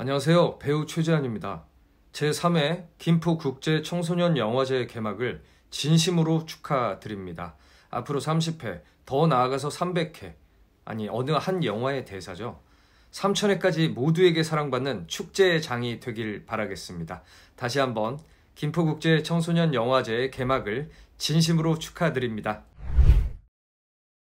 안녕하세요. 배우 최재한입니다. 제3회 김포국제 청소년 영화제 개막을 진심으로 축하드립니다. 앞으로 30회, 더 나아가서 300회, 아니, 어느 한 영화의 대사죠. 3천회까지 모두에게 사랑받는 축제의 장이 되길 바라겠습니다. 다시 한번 김포국제 청소년 영화제 개막을 진심으로 축하드립니다.